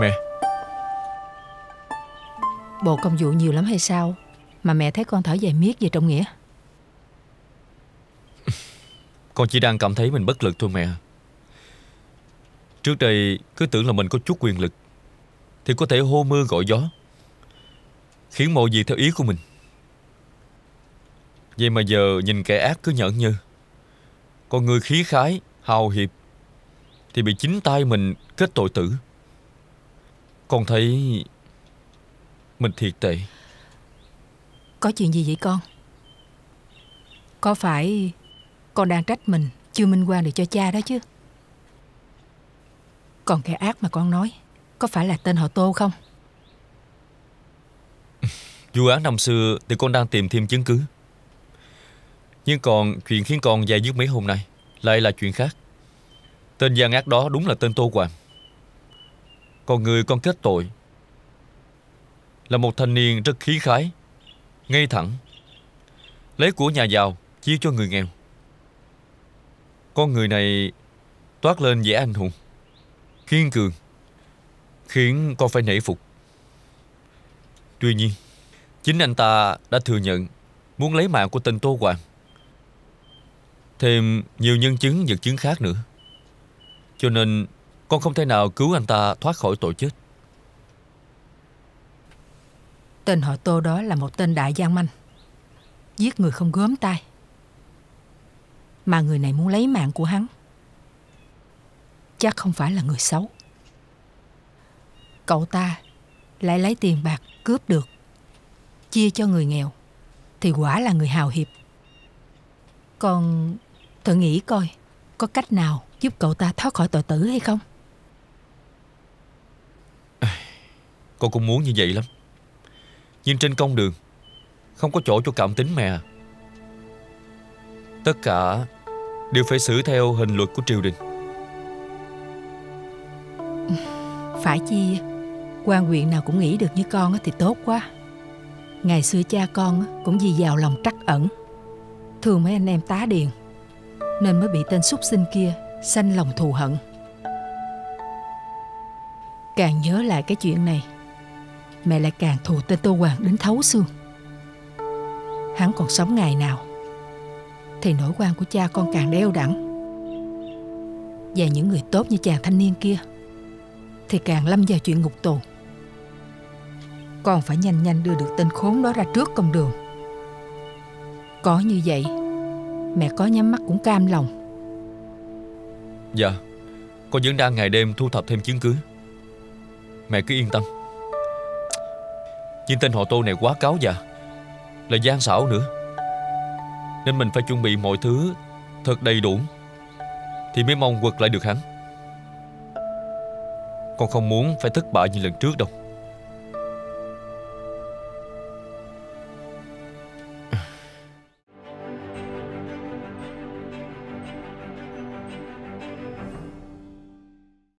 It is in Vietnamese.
Mẹ. Bộ công vụ nhiều lắm hay sao? Mà mẹ thấy con thở dài miết về trong nghĩa. Con chỉ đang cảm thấy mình bất lực thôi mẹ. Trước đây cứ tưởng là mình có chút quyền lực Thì có thể hô mưa gọi gió Khiến mọi việc theo ý của mình. Vậy mà giờ nhìn kẻ ác cứ nhẫn nhơ. Còn người khí khái, hào hiệp Thì bị chính tay mình kết tội tử Con thấy Mình thiệt tệ. Có chuyện gì vậy con? Có phải Con đang trách mình Chưa minh quan được cho cha đó chứ? Còn kẻ ác mà con nói Có phải là tên họ Tô không? Vụ án năm xưa thì con đang tìm thêm chứng cứ. Nhưng còn chuyện khiến con dài dứt mấy hôm nay Lại là chuyện khác. Tên gian ác đó đúng là tên Tô Hoàng còn người con kết tội. Là một thanh niên rất khí khái, Ngay thẳng. Lấy của nhà giàu, Chia cho người nghèo. Con người này Toát lên vẻ anh hùng, Kiên cường, Khiến con phải nể phục. Tuy nhiên, Chính anh ta đã thừa nhận Muốn lấy mạng của tên Tô Hoàng. Thêm nhiều nhân chứng, vật chứng khác nữa. Cho nên con không thể nào cứu anh ta thoát khỏi tội chết. Tên họ Tô đó là một tên đại gian manh. Giết người không gớm tay. Mà người này muốn lấy mạng của hắn. Chắc không phải là người xấu. Cậu ta lại lấy tiền bạc cướp được. Chia cho người nghèo, Thì quả là người hào hiệp. Còn, thử nghĩ coi, Có cách nào giúp cậu ta thoát khỏi tội tử hay không? Con cũng muốn như vậy lắm. Nhưng trên công đường, Không có chỗ cho cảm tính mẹ. Tất cả Đều phải xử theo hình luật của triều đình. Phải chi quan huyện nào cũng nghĩ được như con thì tốt quá. Ngày xưa cha con cũng vì giàu lòng trắc ẩn. Thương mấy anh em tá điền, Nên mới bị tên súc sinh kia Sanh lòng thù hận. Càng nhớ lại cái chuyện này Mẹ lại càng thù tên Tô Hoàng đến thấu xương. Hắn còn sống ngày nào? Thì nỗi quan của cha con càng đeo đẳng. Và những người tốt như chàng thanh niên kia Thì càng lâm vào chuyện ngục tù. Con phải nhanh nhanh đưa được tên khốn đó ra trước công đường. Có như vậy, Mẹ có nhắm mắt cũng cam lòng. Dạ Con vẫn đang ngày đêm thu thập thêm chứng cứ. Mẹ cứ yên tâm. Nhưng tên họ Tô này quá cáo già, Là gian xảo nữa. Nên mình phải chuẩn bị mọi thứ Thật đầy đủ Thì mới mong quật lại được hắn. Con không muốn phải thất bại như lần trước đâu.